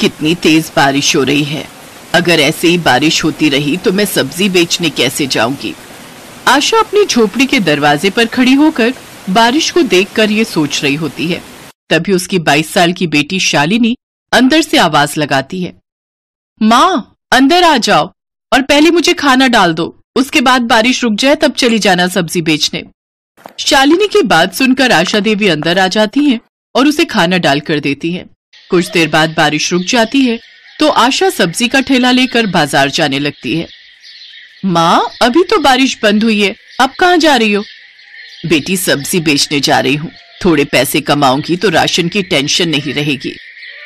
कितनी तेज बारिश हो रही है। अगर ऐसे ही बारिश होती रही तो मैं सब्ज़ी बेचने कैसे जाऊँगी? आशा अपनी झोपड़ी के दरवाजे पर खड़ी होकर बारिश को देखकर ये सोच रही होती है। तभी उसकी 22 साल की बेटी शालिनी अंदर से आवाज़ लगाती है। माँ, अंदर आ जाओ और पहले मुझे खाना डाल दो। उसके बाद बारिश रुक जाए, तब चली जाना सब्ज़ी बेचने। शालिनी की बात सुनकर आशा देवी अंदर आ जाती हैं और उसे खाना डालकर देती हैं। कुछ देर बाद बारिश रुक जाती है तो आशा सब्ज़ी का ठेला लेकर बाज़ार जाने लगती है। माँ, अभी तो बारिश बंद हुई है, अब कहाँ जा रही हो? बेटी, सब्ज़ी बेचने जा रही हूँ। थोड़े पैसे कमाऊँगी तो राशन की टेंशन नहीं रहेगी।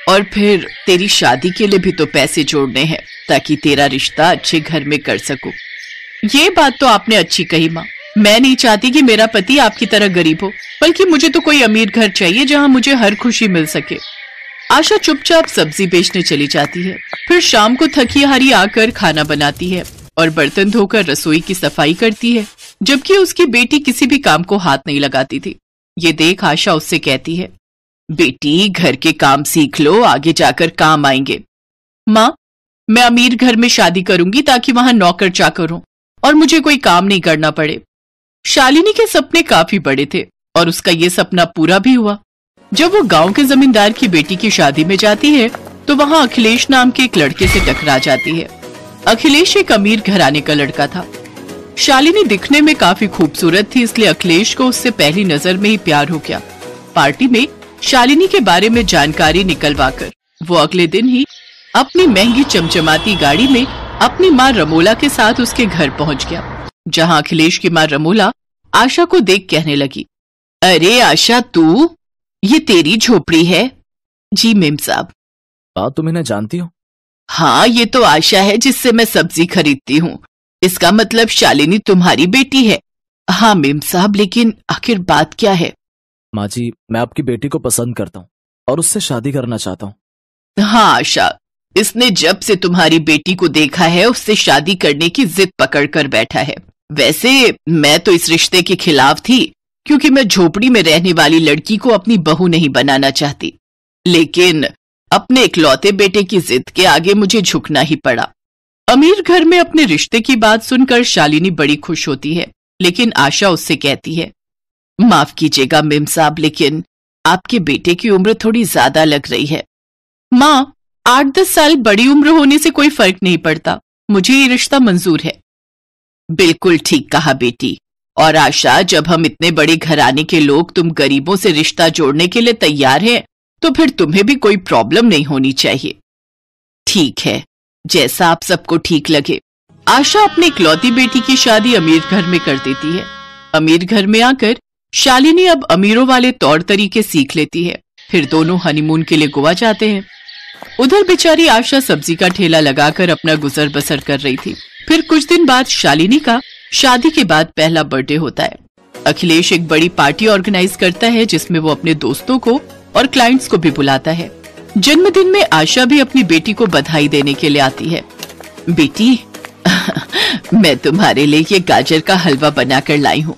और फिर, तेरी शादी के लिए भी तो पैसे जोड़ने हैं, ताकि तेरा रिश्ता अच्छे घर में कर सकूँ। ये बात तो आपने अच्छी कही माँ। मैं नहीं चाहती कि मेरा पति आपकी तरह गरीब हो, बल्कि मुझे तो कोई अमीर घर चाहिए जहाँ मुझे हर खुशी मिल सके। आशा चुपचाप सब्ज़ी बेचने चली जाती है। फिर शाम को थकी हारी आकर खाना बनाती है और बर्तन धोकर रसोई की सफ़ाई करती है, जबकि उसकी बेटी किसी भी काम को हाथ नहीं लगाती थी। ये देख आशा उससे कहती है, बेटी, घर के काम सीख लो, आगे जाकर काम आएँगे। माँ, मैं अमीर घर में शादी करूँगी ताकि वहाँ नौकर चाकर हो और मुझे कोई काम नहीं करना पड़े। शालिनी के सपने काफ़ी बड़े थे और उसका ये सपना पूरा भी हुआ। जब वो गाँव के जमींदार की बेटी की शादी में जाती है तो वहाँ अखिलेश नाम के एक लड़के से टकरा जाती है। अखिलेश एक अमीर घराने का लड़का था। शालिनी दिखने में काफ़ी खूबसूरत थी, इसलिए अखिलेश को उससे पहली नज़र में ही प्यार हो गया। पार्टी में शालिनी के बारे में जानकारी निकलवाकर, वो अगले दिन ही अपनी महँगी चमचमाती गाड़ी में अपनी माँ रमोला के साथ उसके घर पहुँच गया, जहाँ अखिलेश की माँ रमोला आशा को देख कहने लगी। अरे आशा, तू ये तेरी झोपड़ी है? जी मेम साहब। बात तुम इन्हें जानती हो? हाँ ये तो आशा है जिससे मैं सब्ज़ी खरीदती हूँ। इसका मतलब शालिनी तुम्हारी बेटी है। हाँ मेम साहब लेकिन आखिर बात क्या है? माँ जी मैं आपकी बेटी को पसंद करता हूँ और उससे शादी करना चाहता हूँ। हाँ आशा। इसने जब से तुम्हारी बेटी को देखा है उससे शादी करने की जिद पकड़ कर बैठा है। वैसे मैं तो इस रिश्ते के खिलाफ थी। क्योंकि मैं झोपड़ी में रहने वाली लड़की को अपनी बहू नहीं बनाना चाहती। लेकिन अपने इकलौते बेटे की जिद के आगे मुझे झुकना ही पड़ा। अमीर घर में अपने रिश्ते की बात सुनकर शालिनी बड़ी खुश होती है, लेकिन आशा उससे कहती है, माफ़ कीजिएगा मिम साहब, लेकिन आपके बेटे की उम्र थोड़ी ज़्यादा लग रही है। माँ, आठ दस साल बड़ी उम्र होने से कोई फ़र्क नहीं पड़ता, मुझे ये रिश्ता मंजूर है। बिल्कुल ठीक कहा बेटी। और आशा, जब हम इतने बड़े घराने के लोग तुम गरीबों से रिश्ता जोड़ने के लिए तैयार हैं तो फिर तुम्हें भी कोई प्रॉब्लम नहीं होनी चाहिए। ठीक है, जैसा आप सबको ठीक लगे। आशा अपनी इकलौती बेटी की शादी अमीर घर में कर देती है। अमीर घर में आकर शालिनी अब अमीरों वाले तौर तरीके सीख लेती है। फिर दोनों हनीमून के लिए गोवा जाते हैं। उधर बेचारी आशा सब्ज़ी का ठेला लगाकर अपना गुजर बसर कर रही थी। फिर कुछ दिन बाद शालिनी का शादी के बाद पहला बर्थडे होता है। अखिलेश एक बड़ी पार्टी ऑर्गेनाइज करता है, जिसमें वो अपने दोस्तों को और क्लाइंट्स को भी बुलाता है। जन्मदिन में आशा भी अपनी बेटी को बधाई देने के लिए आती है। बेटी, मैं तुम्हारे लिए ये गाजर का हलवा बनाकर लाई हूँ।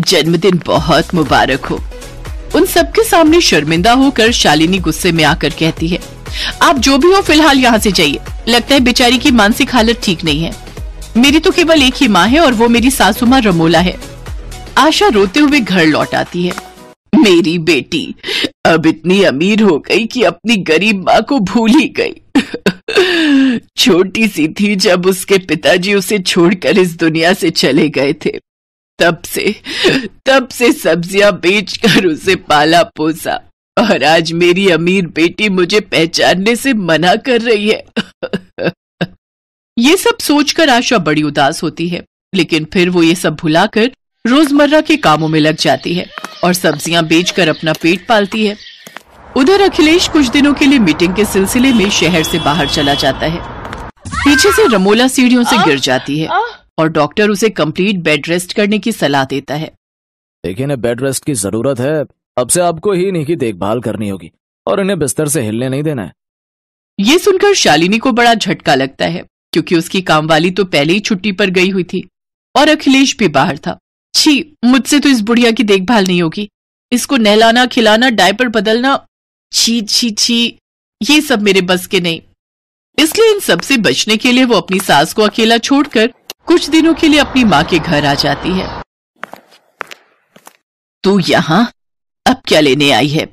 जन्मदिन बहुत मुबारक हो। उन सबके सामने शर्मिंदा होकर शालिनी गुस्से में आकर कहती है, आप जो भी हो, फ़िलहाल यहाँ से जाइए। लगता है बेचारी की मानसिक हालत ठीक नहीं है। मेरी तो केवल एक ही माँ है और वो मेरी सासू माँ रमोला है। आशा रोते हुए घर लौट आती है। मेरी बेटी, अब इतनी अमीर हो गई कि अपनी गरीब माँ को भूल ही गई। छोटी सी थी जब उसके पिताजी उसे छोड़कर इस दुनिया से चले गए थे। तब से तब से सब्ज़ियाँ बेचकर उसे पाला पोसा और आज मेरी अमीर बेटी मुझे पहचानने से मना कर रही है। ये सब सोचकर आशा बड़ी उदास होती है लेकिन फिर वो ये सब भुलाकर रोज़मर्रा के कामों में लग जाती है और सब्ज़ियाँ बेचकर अपना पेट पालती है। उधर अखिलेश कुछ दिनों के लिए मीटिंग के सिलसिले में शहर से बाहर चला जाता है। पीछे से रमोला सीढ़ियों से गिर जाती है और डॉक्टर उसे कंप्लीट बेड रेस्ट करने की सलाह देता है। देखिए इन्हें बेड रेस्ट की ज़रूरत है अब से आपको ही इन्हीं की देखभाल करनी होगी और इन्हें बिस्तर से हिलने नहीं देना है। ये सुनकर शालिनी को बड़ा झटका लगता है। क्योंकि उसकी कामवाली तो पहले ही छुट्टी पर गई हुई थी। और अखिलेश भी बाहर था। छी, मुझसे तो इस बुढ़िया की देखभाल नहीं होगी। इसको नहलाना, खिलाना, डायपर बदलना, छी छी छी, ये सब मेरे बस के नहीं। इसलिए इन सबसे बचने के लिए वो अपनी सास को अकेला छोड़कर कुछ दिनों के लिए अपनी माँ के घर आ जाती है। तू यहाँ? अब क्या लेने आई है?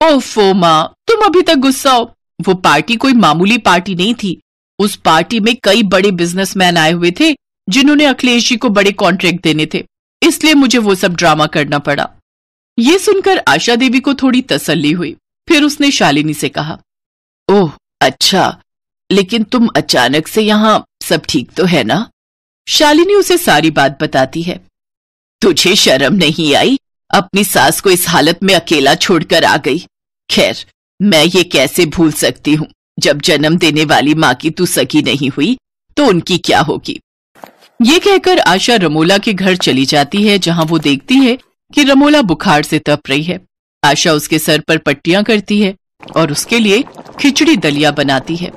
ओफो माँ, तुम अभी तक गुस्सा हो। वो पार्टी कोई मामूली पार्टी नहीं थी। उस पार्टी में कई बड़े बिजनेसमैन आए हुए थे, जिन्होंने अखिलेश जी को बड़े कॉन्ट्रैक्ट देने थे। इसलिए मुझे वो सब ड्रामा करना पड़ा। ये सुनकर आशा देवी को थोड़ी तसल्ली हुई। फिर उसने शालिनी से कहा, ओह अच्छा लेकिन तुम अचानक से यहाँ सब ठीक तो है ना? शालिनी उसे सारी बात बताती है। तुझे शर्म नहीं आई? अपनी सास को इस हालत में अकेला छोड़कर आ गई। खैर, मैं ये कैसे भूल सकती हूँ? जब जन्म देने वाली माँ की तू सगी नहीं हुई तो उनकी क्या होगी? ये कहकर आशा रमोला के घर चली जाती है, जहाँ वो देखती है कि रमोला बुखार से तप रही है। आशा उसके सर पर पट्टियाँ करती है और उसके लिए खिचड़ी दलिया बनाती है।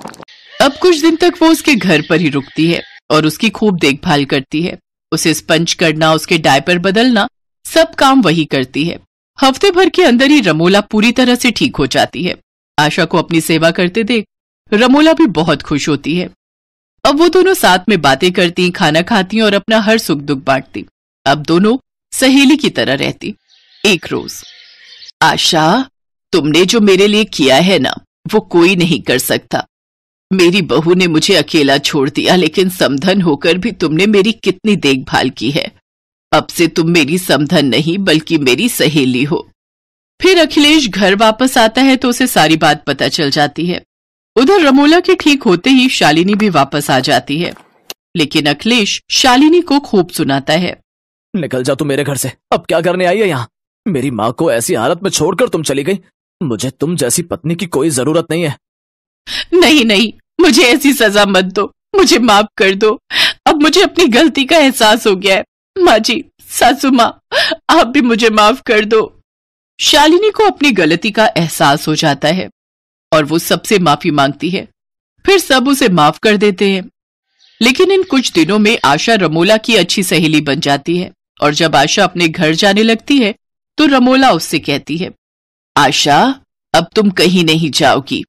अब कुछ दिन तक वो उसके घर पर ही रुकती है और उसकी खूब देखभाल करती है। उसे स्पंज करना, उसके डायपर बदलना, सब काम वही करती है। हफ़्ते भर के अंदर ही रमोला पूरी तरह से ठीक हो जाती है। आशा को अपनी सेवा करते देख रमोला भी बहुत खुश होती है। अब वो दोनों साथ में बातें करती, खाना खाती और अपना हर सुख दुख बांटती। अब दोनों सहेली की तरह रहती। एक रोज, आशा, तुमने जो मेरे लिए किया है ना, वो कोई नहीं कर सकता। मेरी बहू ने मुझे अकेला छोड़ दिया, लेकिन समधन होकर भी तुमने मेरी कितनी देखभाल की है। अब से तुम मेरी समधन नहीं, बल्कि मेरी सहेली हो। फिर अखिलेश घर वापस आता है तो उसे सारी बात पता चल जाती है। उधर रमोला के ठीक होते ही शालिनी भी वापस आ जाती है। लेकिन अखिलेश शालिनी को खूब सुनाता है। निकल जा तू मेरे घर से। अब क्या करने आई है यहाँ? मेरी माँ को ऐसी हालत में छोड़कर तुम चली गई। मुझे तुम जैसी पत्नी की कोई ज़रूरत नहीं है। नहीं नहीं मुझे ऐसी सजा मत दो। मुझे माफ़ कर दो। अब मुझे अपनी गलती का एहसास हो गया है। माँ जी सासू माँ आप भी मुझे माफ़ कर दो। शालिनी को अपनी गलती का एहसास हो जाता है। और वो सबसे माफ़ी मांगती है। फिर सब उसे माफ़ कर देते हैं। लेकिन इन कुछ दिनों में आशा रमोला की अच्छी सहेली बन जाती है और जब आशा अपने घर जाने लगती है तो रमोला उससे कहती है, आशा, अब तुम कहीं नहीं जाओगी।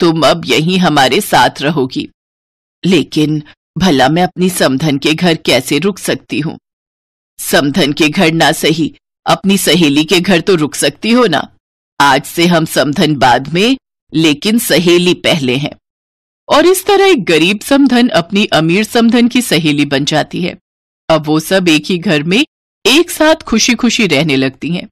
तुम अब यहीं हमारे साथ रहोगी। लेकिन भला मैं अपनी समधन के घर कैसे रुक सकती हूँ? समधन के घर ना सही, अपनी सहेली के घर तो रुक सकती हो ना? आज से हम समधन बाद में लेकिन सहेली पहले है। और इस तरह एक गरीब समधन अपनी अमीर समधन की सहेली बन जाती है। अब वो सब एक ही घर में एक साथ खुशी खुशी रहने लगती हैं।